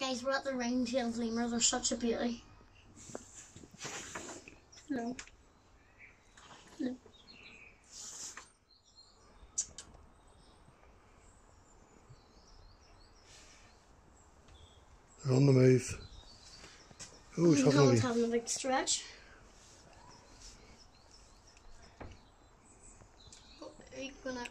guys, we're at the ring-tailed lemur. They're such a beauty. No. No. They're on the move. Oh, he's having a having a big stretch. Oh, Are you gonna